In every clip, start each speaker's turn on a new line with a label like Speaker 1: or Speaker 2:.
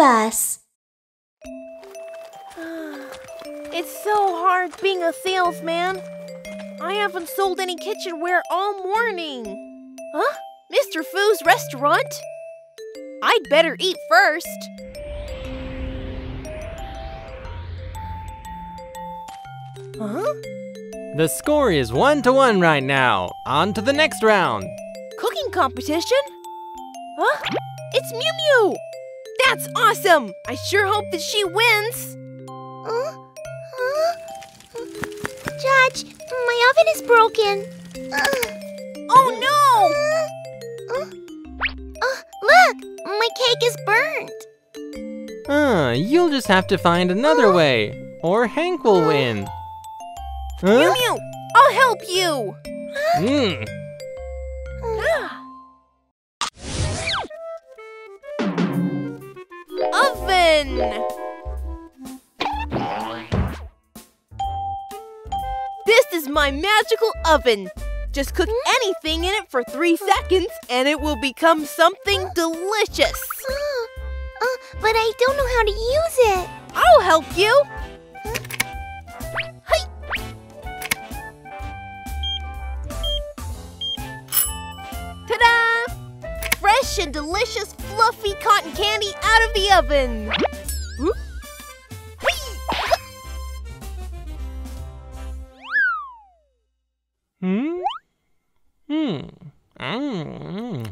Speaker 1: bus.
Speaker 2: It's so hard being a salesman. I haven't sold any kitchenware all morning. Huh? Mr. Fu's restaurant? I'd better eat first. Huh?
Speaker 3: The score is one to one right now. On to the next round.
Speaker 2: Cooking competition? Huh? It's Mew Mew! That's awesome! I sure hope that she wins!
Speaker 1: Uh, uh, Judge, my oven is broken. Uh,
Speaker 2: oh no!
Speaker 1: Uh, uh, look, my cake is burnt.
Speaker 3: Uh, you'll just have to find another way, or Hank will win.
Speaker 2: Huh? Mew Mew, I'll help you!
Speaker 3: Hmm.
Speaker 2: This is my magical oven. Just cook anything in it for three seconds and it will become something delicious.
Speaker 1: Uh, but I don't know how to use it.
Speaker 2: I'll help you. Ta-da! Fresh and delicious fluffy cotton candy out of the oven.
Speaker 3: Mm.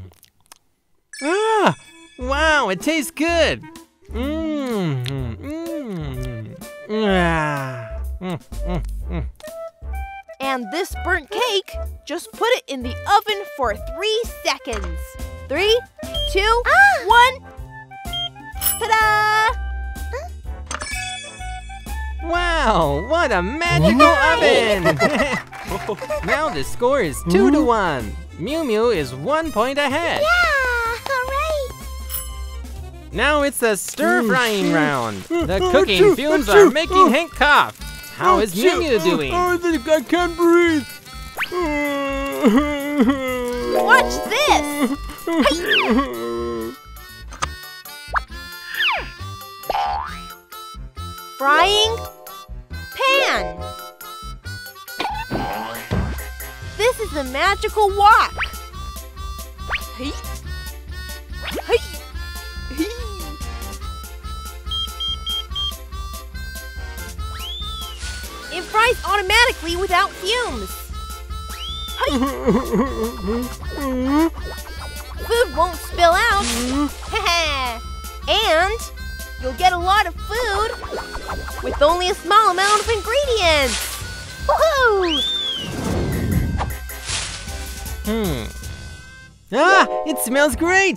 Speaker 3: Ah! Wow, it tastes good. Mmm. Mmm. Ah. Mm, mm, mm.
Speaker 2: And this burnt cake, just put it in the oven for three seconds. Three, two,
Speaker 1: ah.
Speaker 2: one. Ta-da!
Speaker 3: Wow, what a magical oven! now the score is two to one. Mew Mew is one point ahead.
Speaker 1: Yeah, all right.
Speaker 3: Now it's the stir frying round. The cooking fumes are making Hank cough. How is Mew Mew doing?
Speaker 4: I think I can't breathe.
Speaker 2: Watch this! Frying the magical wok. Hey. Hey. Hey. It fries automatically without fumes. Food won't spill out. and you'll get a lot of food with only a small amount of ingredients. Woohoo!
Speaker 3: Hmm. Ah, it smells great!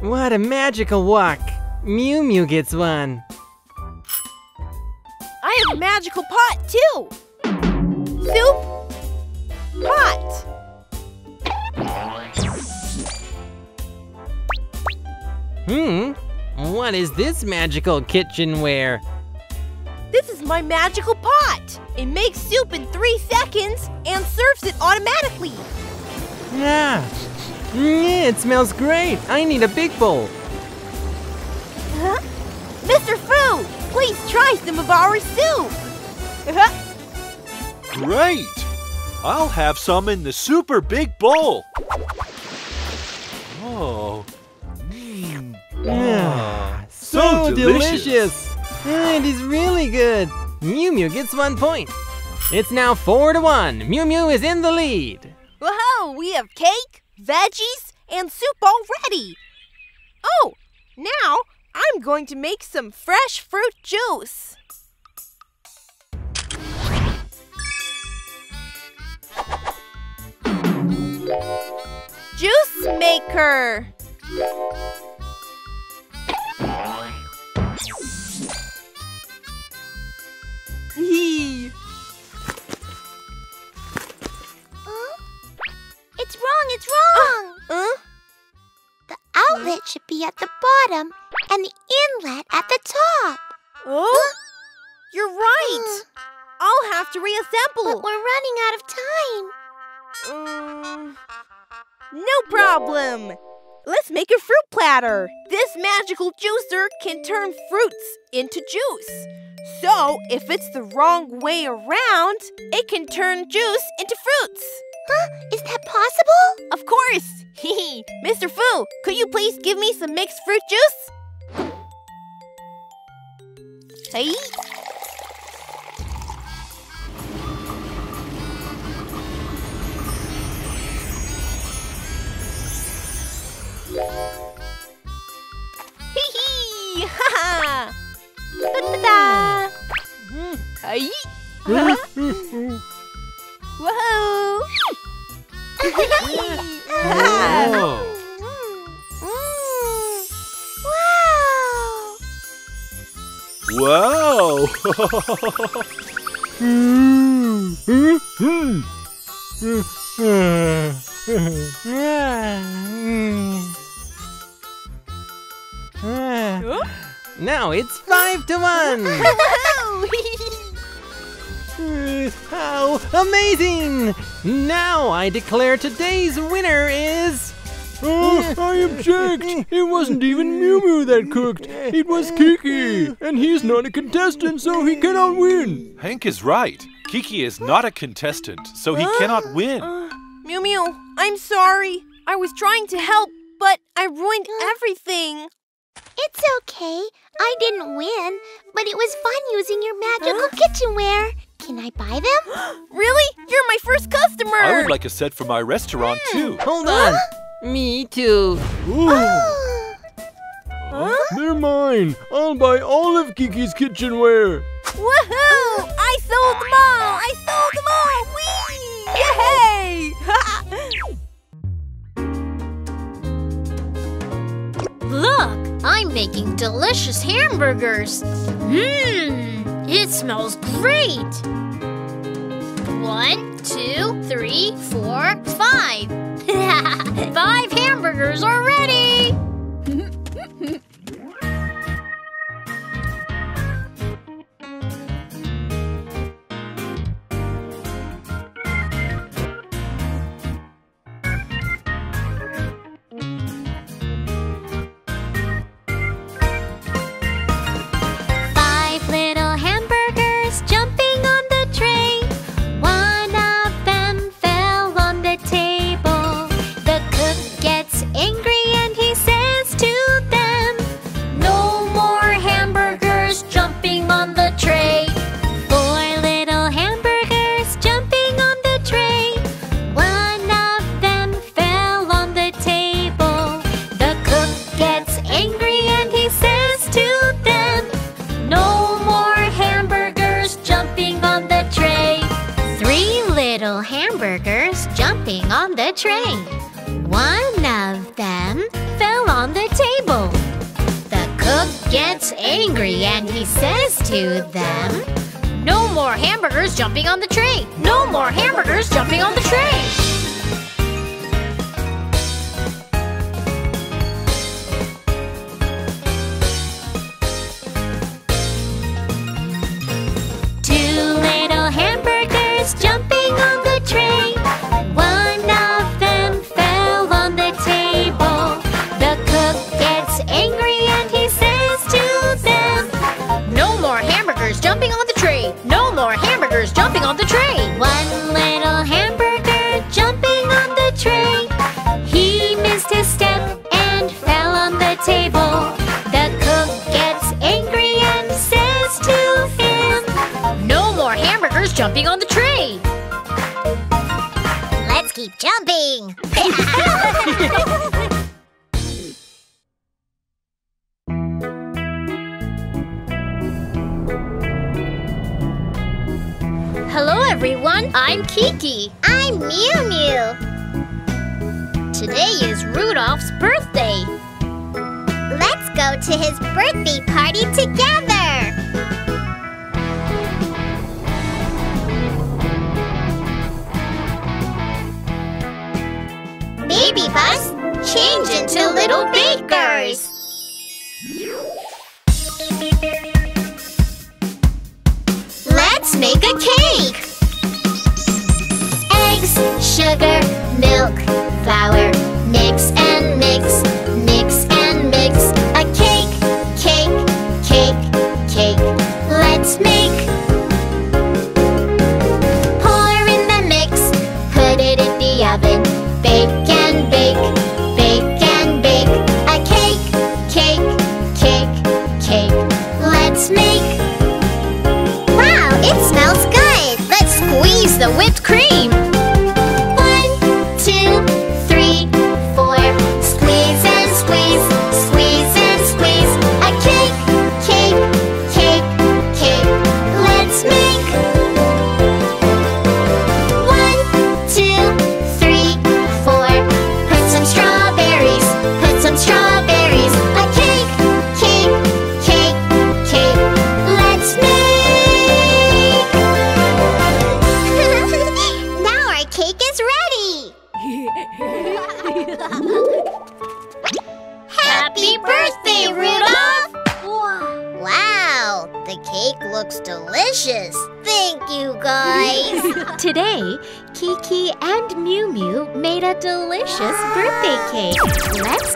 Speaker 3: What a magical wok! Mew Mew gets one.
Speaker 2: I have a magical pot too. Soup, pot.
Speaker 3: Hmm, what is this magical kitchenware?
Speaker 2: This is my magical pot. It makes soup in three seconds and serves it automatically.
Speaker 3: Yeah. Mm, it smells great. I need a big bowl.
Speaker 2: Huh? Mr. Fu, please try some of our soup.
Speaker 4: Great. I'll have some in the super big bowl. Oh.
Speaker 3: Mm. Ah, so, so delicious. delicious. It is really good. Mew Mew gets one point. It's now four to one. Mew Mew is in the lead.
Speaker 2: Whoa, we have cake, veggies, and soup already. Oh, now I'm going to make some fresh fruit juice. Juice maker.
Speaker 1: At the bottom and the inlet at the top.
Speaker 2: Oh? You're right! Uh, I'll have to reassemble.
Speaker 1: But we're running out of time.
Speaker 2: Um, no problem. Let's make a fruit platter. This magical juicer can turn fruits into juice. So, if it's the wrong way around, it can turn juice into fruits.
Speaker 1: Huh? Is that possible?
Speaker 2: Of course! Hee Mr. Fu, could you please give me some mixed fruit juice? Hey. Hee hee! Ha ha! Da da da! Hey! Whoa!
Speaker 4: Whoa.
Speaker 1: Wow!
Speaker 4: Wow!
Speaker 3: Now it's five to one. How amazing! Now I declare today's winner is.
Speaker 5: Oh, I object! It wasn't even Mew Mew that cooked. It was Kiki, and he's not a contestant, so he cannot win.
Speaker 4: Hank is right. Kiki is not a contestant, so he cannot win.
Speaker 2: Mew Mew, I'm sorry. I was trying to help, but I ruined everything.
Speaker 1: It's okay. I didn't win, but it was fun using your magical kitchenware. Can I buy them?
Speaker 2: Really? You're my first customer.
Speaker 4: I would like a set for my restaurant hmm. too.
Speaker 3: Hold on. Me too.
Speaker 1: Oh.
Speaker 5: They're mine. I'll buy all of Kiki's kitchenware.
Speaker 2: Woohoo! I sold them all! I sold them all! Whee! Yay!
Speaker 6: Look, I'm making delicious hamburgers. Mmm, it smells great. One, two, three, four, five. five hamburgers are ready. Everyone. I'm Kiki.
Speaker 1: I'm Mew Mew.
Speaker 6: Today is Rudolph's birthday.
Speaker 1: Let's go to his birthday party together. Baby bus, change into little bakers. Let's make a cake. Eggs, sugar, milk, flour, mix and mix.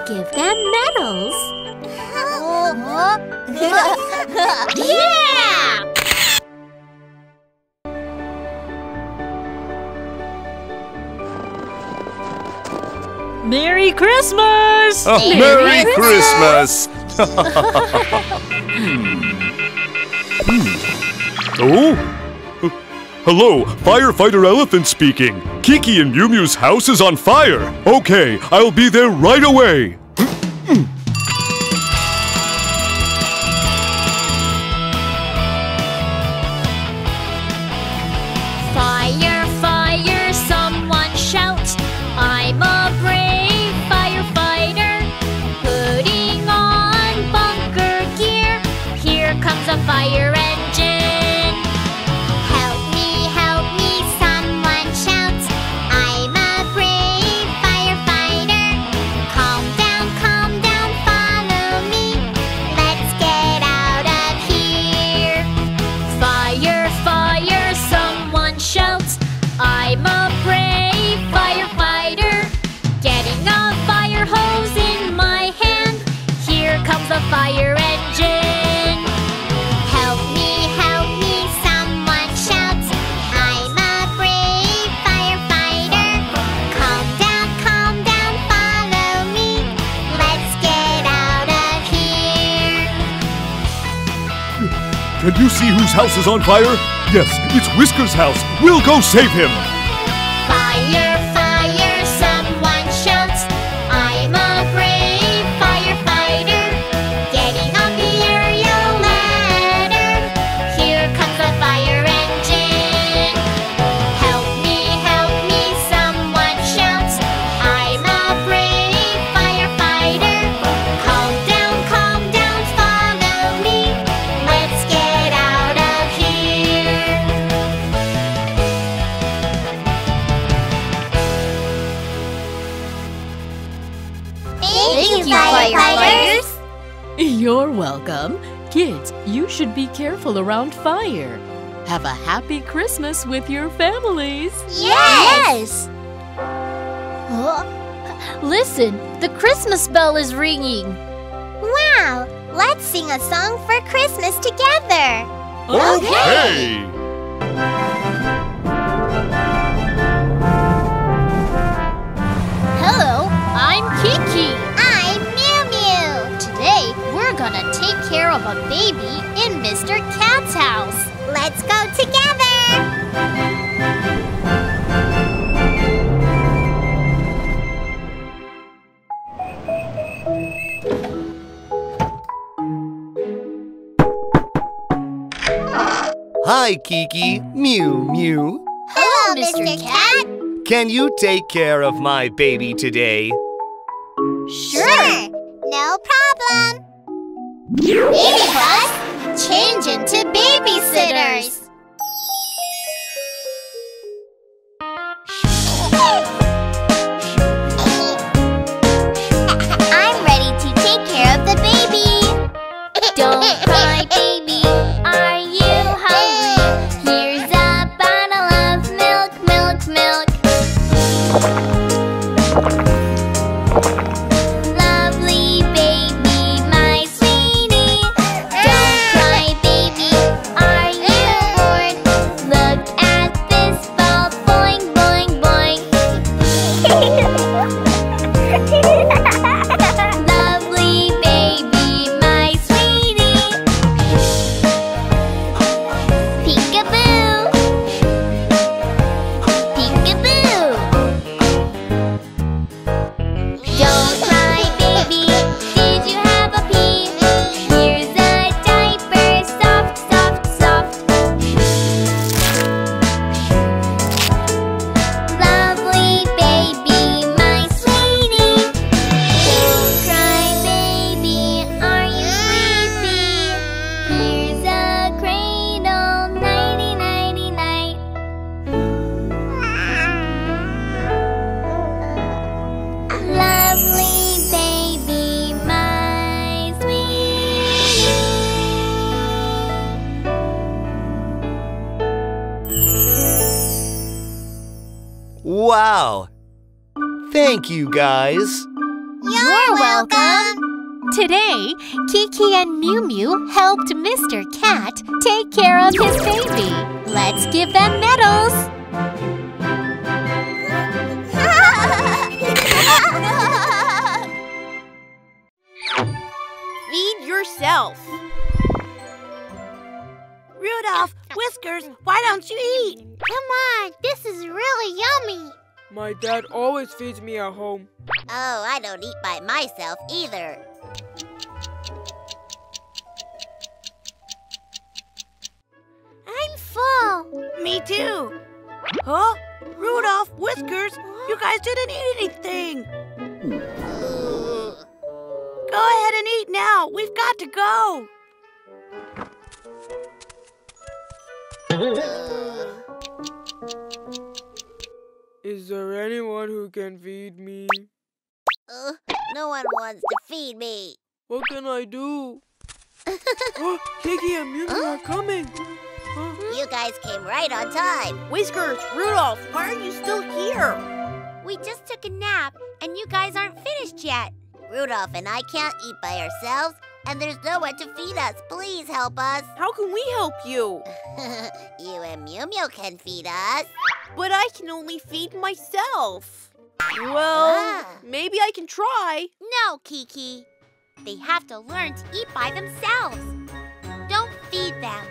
Speaker 6: Give them medals.
Speaker 1: yeah!
Speaker 7: Merry Christmas!
Speaker 8: Oh,
Speaker 1: Merry
Speaker 8: Merry Christmas! oh? Uh, Hello, Firefighter Elephant speaking. Kiki and Mew Mew's house is on fire. Okay, I'll be there right away.
Speaker 6: Fire,
Speaker 8: see whose house is on fire? Yes, it's Whisker's house. We'll go save him.
Speaker 7: Be around fire. Have a happy Christmas with your families.
Speaker 1: Yes.
Speaker 6: Listen, the Christmas bell is ringing.
Speaker 1: Wow. Let's sing a song for Christmas together.
Speaker 8: Okay.
Speaker 6: Hello, I'm Kiki.
Speaker 1: I'm Mew Mew.
Speaker 6: Today, we're gonna take care of a baby in Mr. Cat's house.
Speaker 1: Let's go together.
Speaker 9: Hi, Kiki. Mew Mew.
Speaker 1: Hello, Mr. Cat.
Speaker 9: Can you take care of my baby today?
Speaker 1: Sure. No problem. Baby Bus, change into babysitters.
Speaker 10: Thank you, guys.
Speaker 8: You're welcome.
Speaker 6: Today, Kiki and Mew Mew helped Mr. Cat take care of his baby. Let's give them medals.
Speaker 2: Feed yourself.
Speaker 11: Rudolph, Whiskers, why don't you eat?
Speaker 8: Come on, this is really yummy.
Speaker 12: My dad always feeds me at home.
Speaker 8: Oh, I don't eat by myself either. I'm full.
Speaker 11: Me too. Huh? Rudolph, Whiskers, you guys didn't eat anything. Go ahead and eat now. We've got to go.
Speaker 12: Is there anyone who can feed me?
Speaker 8: Uh, no one wants to feed me.
Speaker 12: What can I do? oh, Kiki and Mew Mew are coming. Huh?
Speaker 8: You guys came right on time.
Speaker 2: Whiskers, Rudolph, why are you still here?
Speaker 8: We just took a nap, and you guys aren't finished yet. Rudolph and I can't eat by ourselves, and there's no one to feed us. Please help us.
Speaker 2: How can we help you?
Speaker 8: you and Mew Mew can feed us.
Speaker 2: But I can only feed myself. Well,
Speaker 8: Ah.
Speaker 2: maybe I can try.
Speaker 8: No, Kiki. They have to learn to eat by themselves. Don't feed them.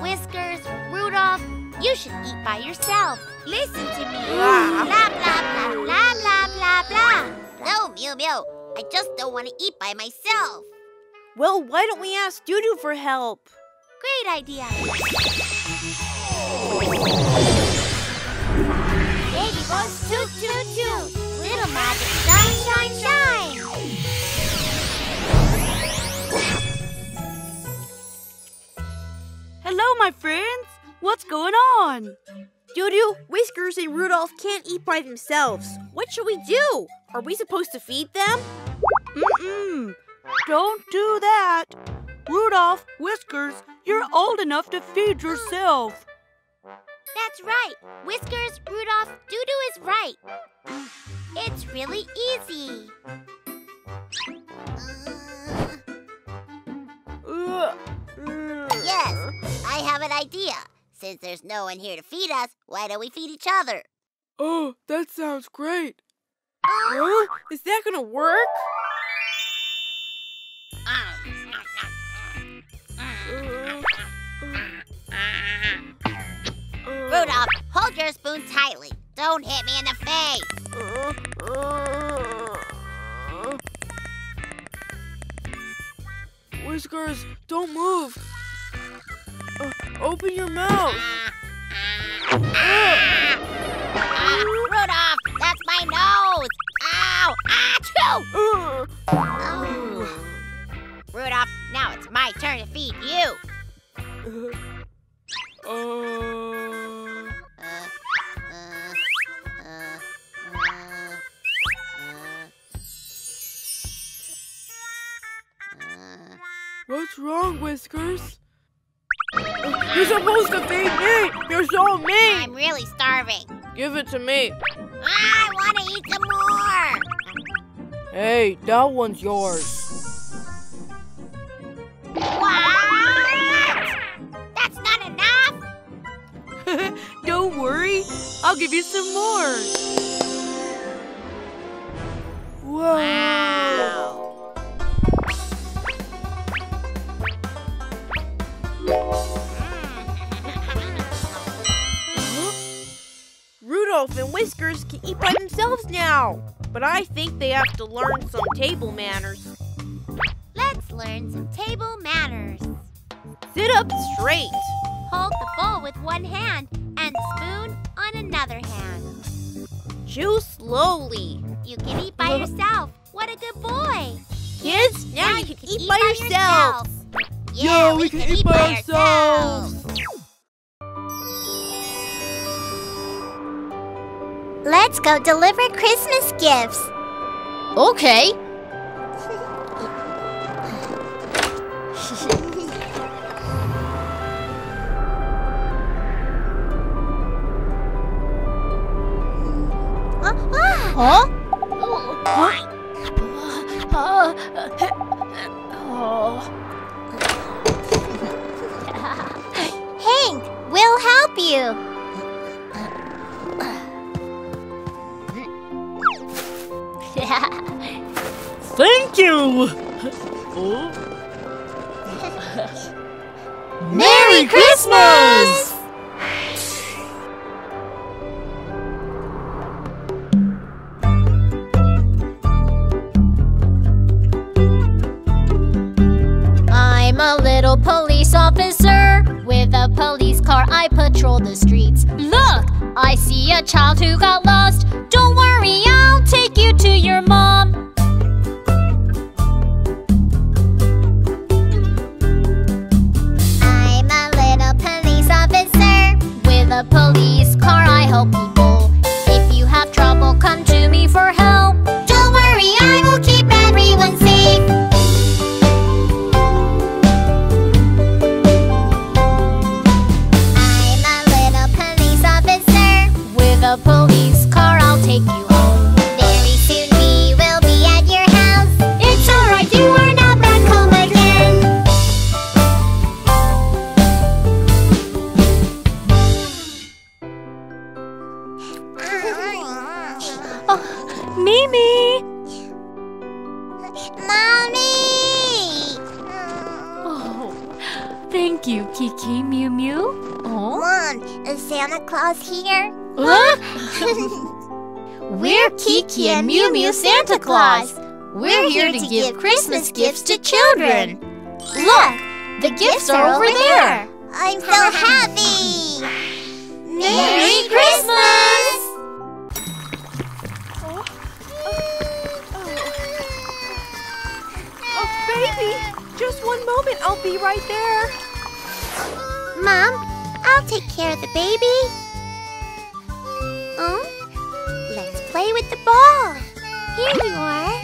Speaker 8: Whiskers, Rudolph, you should eat by yourself. Listen to me.
Speaker 2: Ah.
Speaker 8: Blah, blah, blah, blah, blah, blah, blah. No, Mew Mew. I just don't want to eat by myself.
Speaker 2: Well, why don't we ask Dudu for help?
Speaker 8: Great idea. Baby boys, toot, toot, toot. Little magic, shine, shine, shine.
Speaker 11: Hello, my friends. What's going on?
Speaker 2: Dudu, Whiskers, and Rudolph can't eat by themselves. What should we do? Are we supposed to feed them?
Speaker 11: Mm-mm. Don't do that. Rudolph, Whiskers, you're old enough to feed yourself.
Speaker 8: That's right. Whiskers, Rudolph, Dudu is right. It's really easy. Uh, yes, I have an idea. Since there's no one here to feed us, why don't we feed each other?
Speaker 12: Oh, that sounds great.
Speaker 2: Huh? Is that gonna work?
Speaker 8: Hold your spoon tightly. Don't hit me in the face.
Speaker 12: Whiskers, don't move. Uh, open your mouth.
Speaker 8: Rudolph, that's my nose. Ow! Achoo!
Speaker 12: Uh,
Speaker 8: Oh. Rudolph, now it's my turn to feed you.
Speaker 12: uh,
Speaker 8: Uh,
Speaker 12: what's wrong, Whiskers? You're supposed to feed me. You're so mean.
Speaker 8: I'm really starving.
Speaker 12: Give it to me.
Speaker 8: I want to eat some more.
Speaker 12: Hey, that one's yours.
Speaker 8: What? That's not enough.
Speaker 11: Don't worry, I'll give you some more.
Speaker 2: Eat by themselves now. But I think they have to learn some table manners.
Speaker 8: Let's learn some table manners.
Speaker 2: Sit up straight.
Speaker 8: Hold the bowl with one hand and the spoon on another hand.
Speaker 2: Chew slowly.
Speaker 8: You can eat by yourself. What a good boy.
Speaker 2: Kids, now, you can, eat, by, yourselves.
Speaker 8: Yeah,
Speaker 12: Yeah, we can eat by ourselves.
Speaker 8: Let's go deliver Christmas gifts.
Speaker 1: Okay. huh? Hank, we'll help you.
Speaker 11: you!
Speaker 1: Merry Christmas! I'm a little police officer With a police car I patrol the streets Look! I see a child who got lost Santa Claus. We're here to give Christmas gifts to children. Look, the gifts are over there. I'm so happy! Merry Christmas!
Speaker 2: Oh, Baby, just one moment. I'll be right there.
Speaker 1: Mom, I'll take care of the baby. Oh, let's play with the ball.
Speaker 13: biến hóa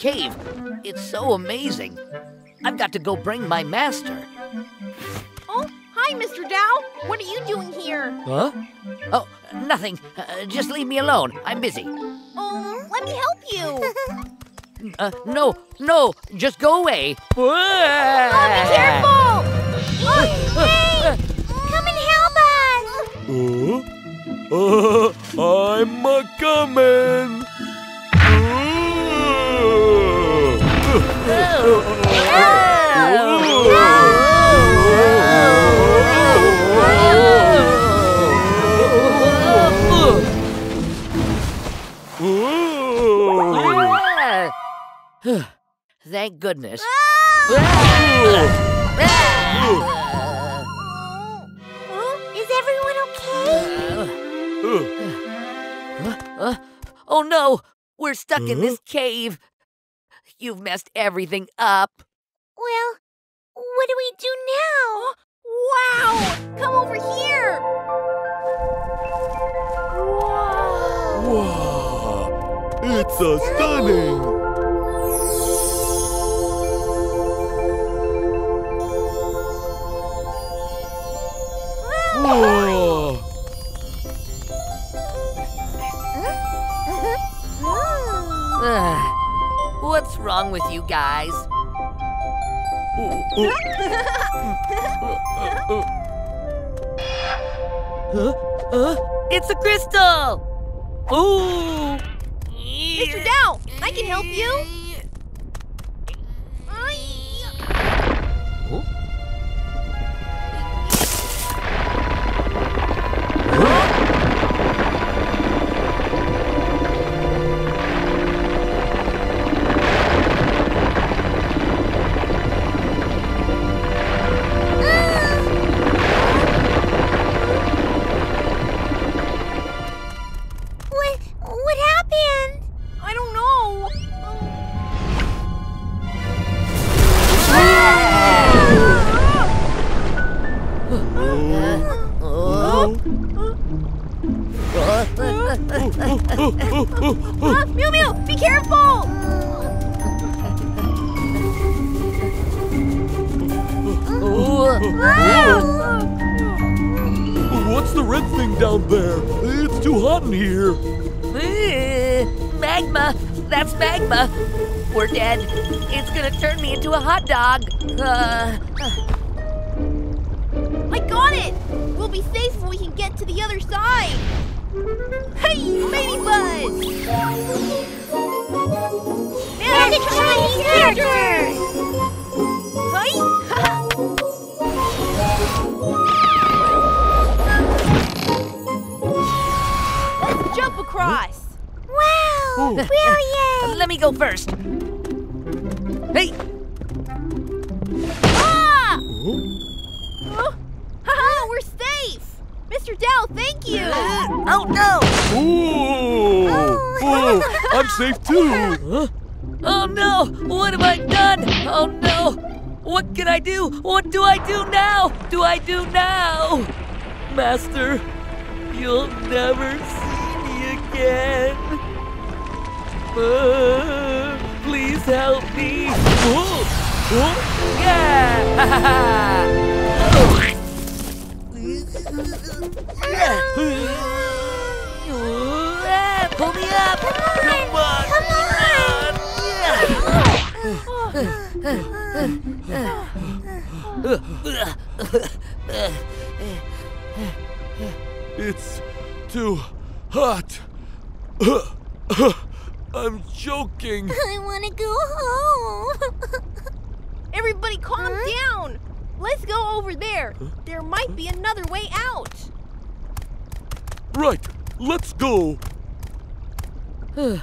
Speaker 13: cave? It's so amazing. I've got to go bring my master.
Speaker 2: Oh, hi, Mr. Dow. What are you doing here?
Speaker 13: Huh? Oh, nothing. Uh, just leave me alone. I'm busy.
Speaker 2: Oh, let me help you.
Speaker 13: Uh, no, no, just go away.
Speaker 1: Oh, be careful! Oh, hey! Come and help us!
Speaker 5: Uh, uh, I'm a coming.
Speaker 13: Thank goodness.
Speaker 1: Is everyone okay?
Speaker 13: Uh, oh no, we're stuck in this cave. You've messed everything up.
Speaker 1: Well, what do we do now?
Speaker 2: Wow! Come over here.
Speaker 5: Wow, it's a stunning. Whoa.
Speaker 13: What's wrong with you guys? Huh? Huh? It's a crystal! Ooh!
Speaker 2: Mr. Dow, I can help you. Ah, Mew Mew, be careful!
Speaker 5: What's the red thing down there? It's too hot in here.
Speaker 13: Magma! That's magma! We're dead. It's gonna turn me into a hot dog. Uh,
Speaker 2: I got it! We'll be safe if we can get to the other side! Hey, Baby Bus!
Speaker 1: Magic Chinese characters!
Speaker 2: Let's jump across!
Speaker 1: Wow! Brilliant!
Speaker 13: let me go first. Hey!
Speaker 2: Mr. Dow, thank you!
Speaker 13: Oh no!
Speaker 5: Ooh. Oh, I'm safe too.
Speaker 13: Oh no! What have I done? Oh no! What can I do? What do I do now? Do I do now? Master, you'll never see me again. Uh, please help me. Oh, oh, yeah! Pull me up! Come on! Come on!
Speaker 5: It's too hot. I'm choking.
Speaker 1: I want to go home.
Speaker 2: Everybody calm down! Let's go over there. There might be another way out.
Speaker 5: Right, let's go.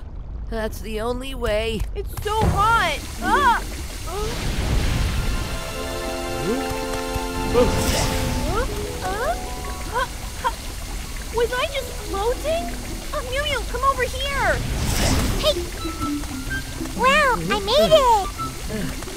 Speaker 13: That's the only way.
Speaker 2: It's so hot. Ah! Huh? Huh? Was I just floating? Oh, Mew Mew, come over here.
Speaker 1: Hey! Wow, I made it!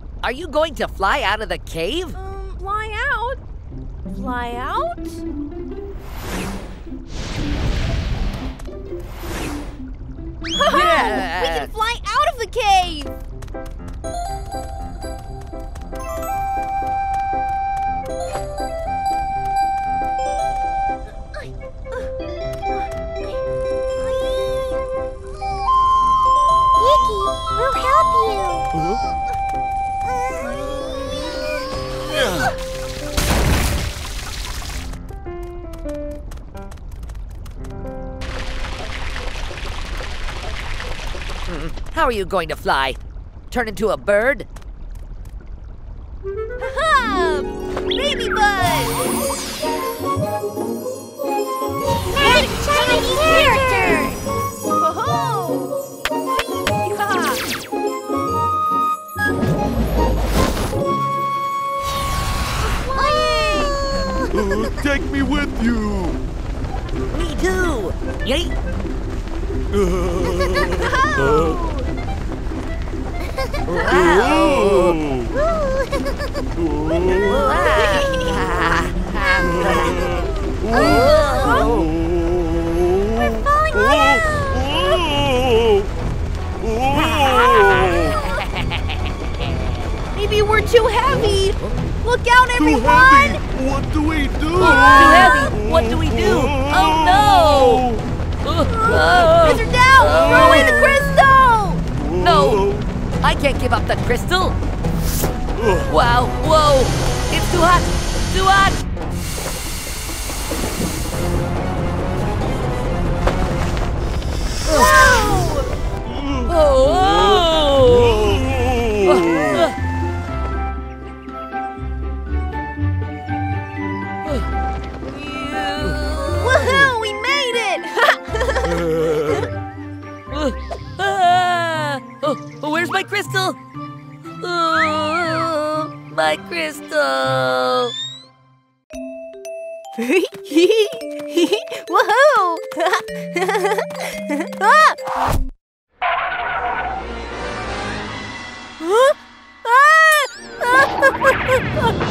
Speaker 13: Are you going to fly out of the cave?
Speaker 2: Um, fly out? Fly out? Oh, we can fly out of the cave!
Speaker 13: Are you going to fly? Turn into a bird? Too!
Speaker 5: Oh!
Speaker 2: Woohoo! We made it!
Speaker 13: Ah! Oh, where's my crystal? Oh, my crystal!
Speaker 2: Woohoo! ah! Huh? Ah!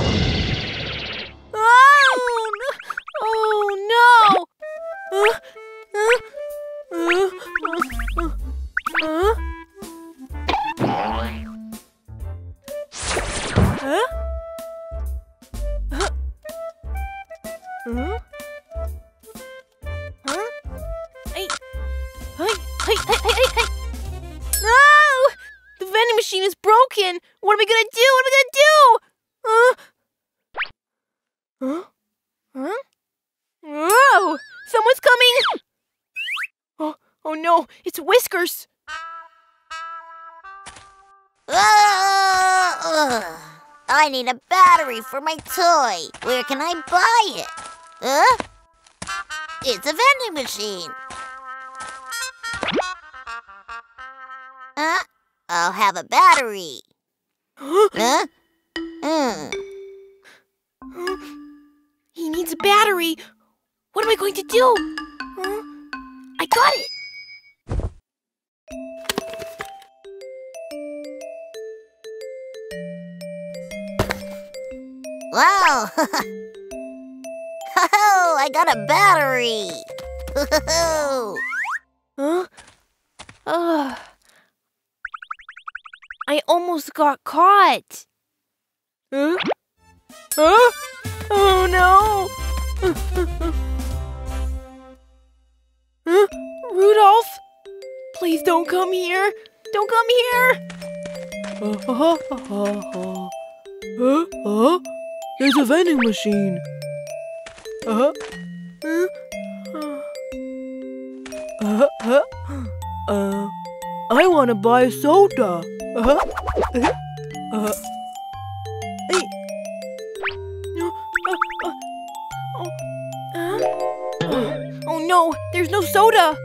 Speaker 2: We gonna do? What are we gonna do? Huh? Huh? Huh? Whoa! Someone's coming! Oh, oh no! It's Whiskers!
Speaker 8: Ugh. I need a battery for my toy. Where can I buy it? Huh? It's a vending machine. Huh? I'll have a battery. Huh?
Speaker 2: He needs a battery. What am I going to do? Huh? I got it.
Speaker 8: Wow! Oh, I got a battery.
Speaker 2: Huh? Ugh. I almost got caught. Huh? Huh? Oh no! huh? Rudolph? Please don't come here. Don't come here.
Speaker 14: Huh? Huh? There's a vending machine. Uh-huh.
Speaker 2: Huh?
Speaker 14: Uh, huh? Uh, I want to buy a soda. Uh,
Speaker 2: Hey. No. Uh, uh, oh. Oh, oh no, there's no soda.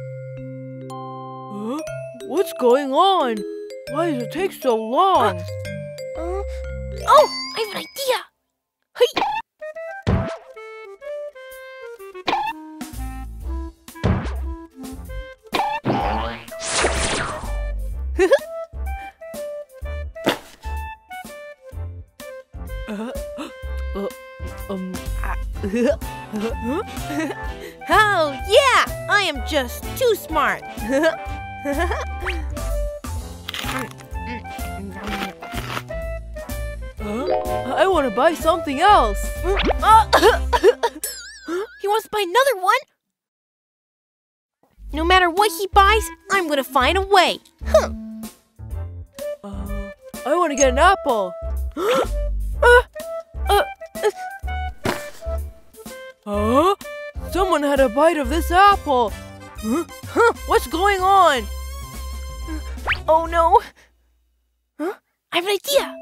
Speaker 14: huh? What's going on? Why does it take so long?
Speaker 2: Uh, oh, I have an idea. Hey. Oh, yeah! I am just too smart.
Speaker 6: Huh? I want to buy something else.
Speaker 2: he wants to buy another one? No matter what he buys, I'm gonna find a way. Huh.
Speaker 6: Uh, I want to get an apple. Uh, someone had a bite of this apple. Huh? Huh? What's going on?
Speaker 2: Oh no. Huh? I have an idea.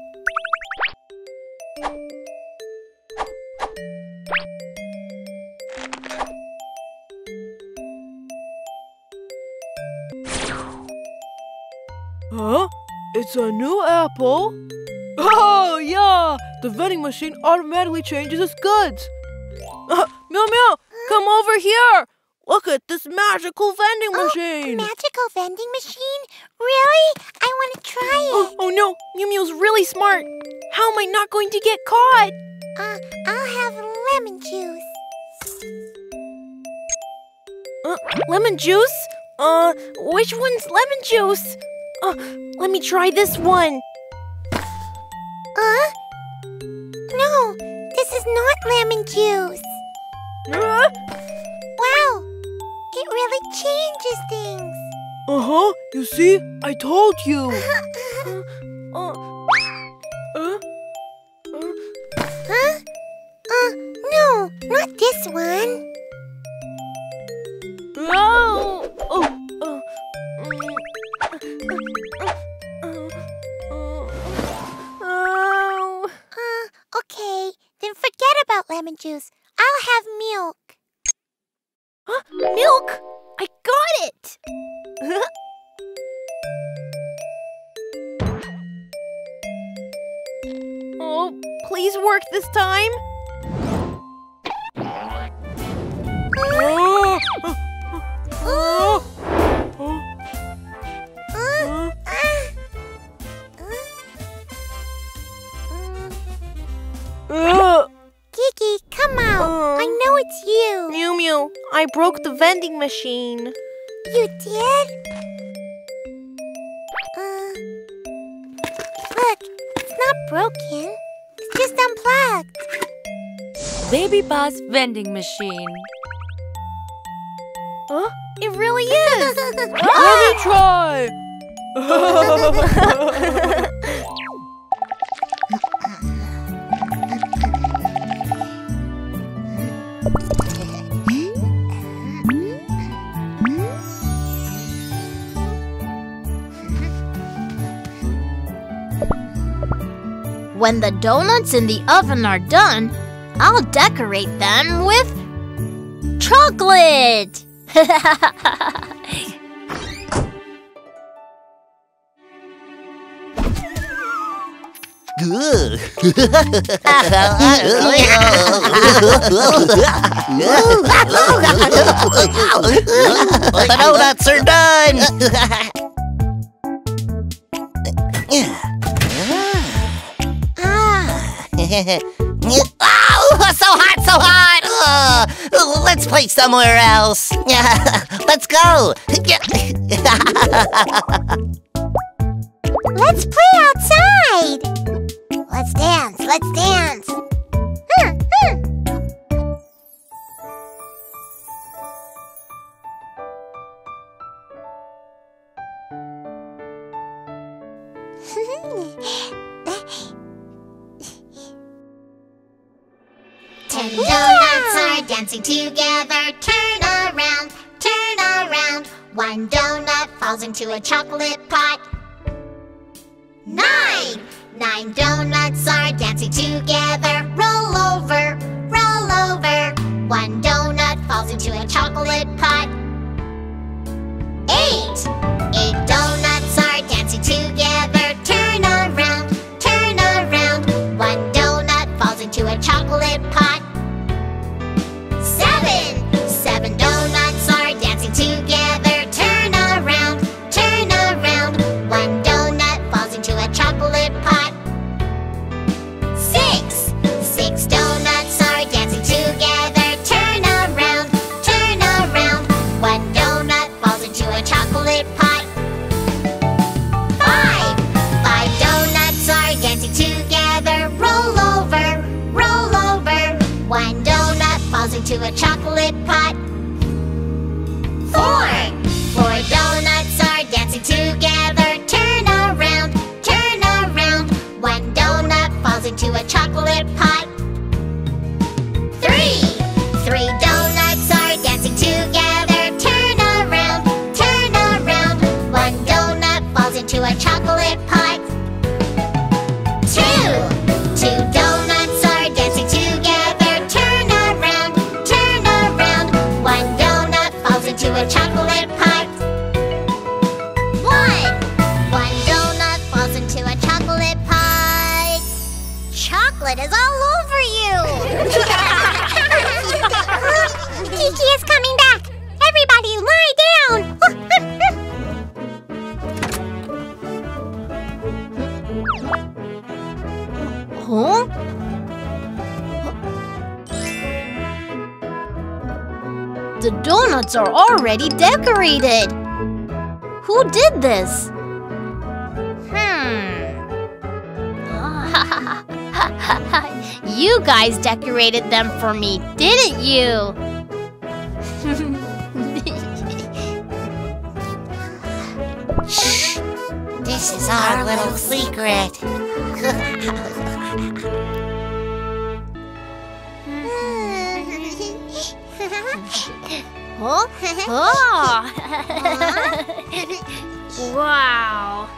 Speaker 6: Huh? It's a new apple? Oh, yeah! The vending machine automatically changes its goods. Meow meow, come over here! Look at this magical vending
Speaker 1: Oh,
Speaker 6: machine!
Speaker 1: magical vending machine? Really? I want to try
Speaker 2: Oh,
Speaker 1: it.
Speaker 2: oh no, Mew Mew's really smart. How am I not going to get caught?
Speaker 1: Uh, I'll have lemon juice.
Speaker 2: Uh, lemon juice? Uh, which one's lemon juice? Uh, let me try this one.
Speaker 1: Uh? No, this is not lemon juice.
Speaker 2: Uh
Speaker 1: Wow, it really changes things.
Speaker 6: Uh-huh, you see? I told you!
Speaker 2: uh,
Speaker 6: Uh,
Speaker 1: Huh? Uh, no, not this one.
Speaker 2: oh, oh, uh, oh.
Speaker 1: Uh, okay, then forget about lemon juice. I'll have milk.
Speaker 2: Huh? Milk! I got it! oh, please work this time.
Speaker 1: It's you.
Speaker 2: Mew Mew, I broke the vending machine.
Speaker 1: You did? Uh, look, it's not broken. It's just unplugged.
Speaker 15: Baby Bus vending machine.
Speaker 2: Huh? It really is!
Speaker 6: let me try!
Speaker 8: When the donuts in the oven are done, I'll decorate them with chocolate.
Speaker 9: Good. the donuts are done. oh, so hot, so hot. Uh, let's play somewhere else. let's go.
Speaker 1: let's play outside. Let's dance, let's dance.
Speaker 8: Dancing together. Turn around, turn around. One donut falls into a chocolate pot. Nine! Nine donuts are dancing together. Are
Speaker 1: already decorated. Who did this? Hmm. you guys decorated them for me, didn't you?
Speaker 16: Shh! This is our little secret.
Speaker 1: Huh? Oh! wow!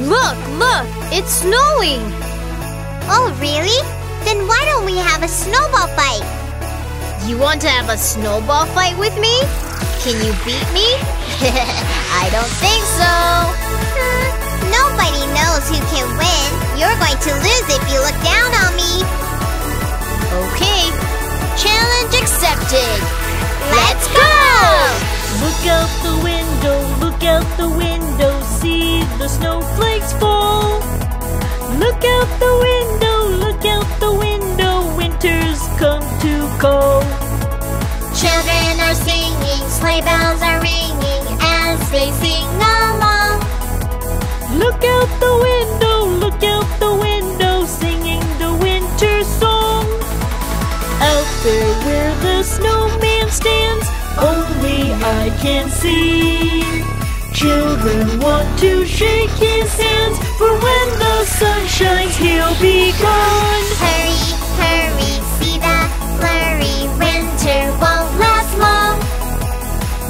Speaker 1: Look, look! It's snowing!
Speaker 8: oh, really? Then why don't we have a snowball fight?
Speaker 1: You want to have a snowball fight with me? Can you beat me? I don't think so.
Speaker 8: Nobody knows who can win. You're going to lose if you look down on me.
Speaker 1: Okay. Challenge accepted.
Speaker 8: Let's go!
Speaker 6: Look out the window, look out the window, see the snowflakes fall. Look out the window, look out the window, winter's come to call.
Speaker 8: Children are singing, sleigh bells are ringing as they sing along.
Speaker 6: Look out the window, the snowman stands, only I can see. Children want to shake his hands, for when the sun shines, he'll be gone.
Speaker 8: Hurry, hurry, see the flurry. Winter won't last long.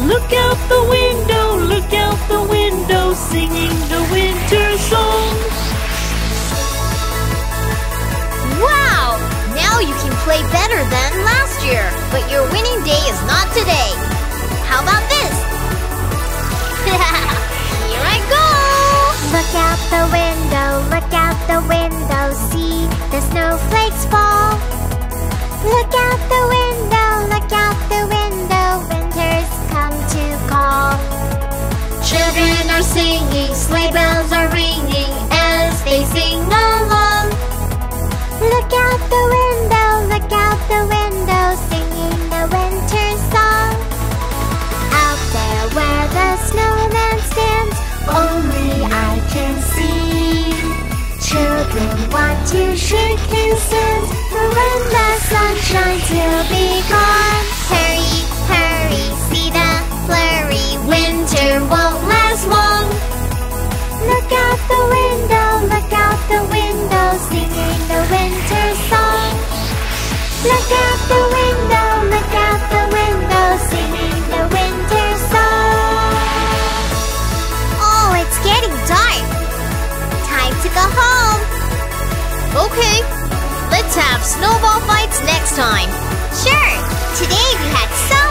Speaker 6: Look out the window, look out the window, singing the winter song.
Speaker 1: You can play better than last year, but your winning day is not today. How about this? Here I go!
Speaker 8: Look out the window, look out the window, see the snowflakes fall. Look out the window, look out the window, winter's come to call. Children are singing, sleigh bells are ringing as they sing along. Look out the window, look out the window, singing the winter song. Out there where the snowman stands, only I can see. Children want to shake his hands, for when the sun shines, he'll be gone. Hurry,
Speaker 1: Okay, let's have snowball fights next time.
Speaker 8: Sure, today we had so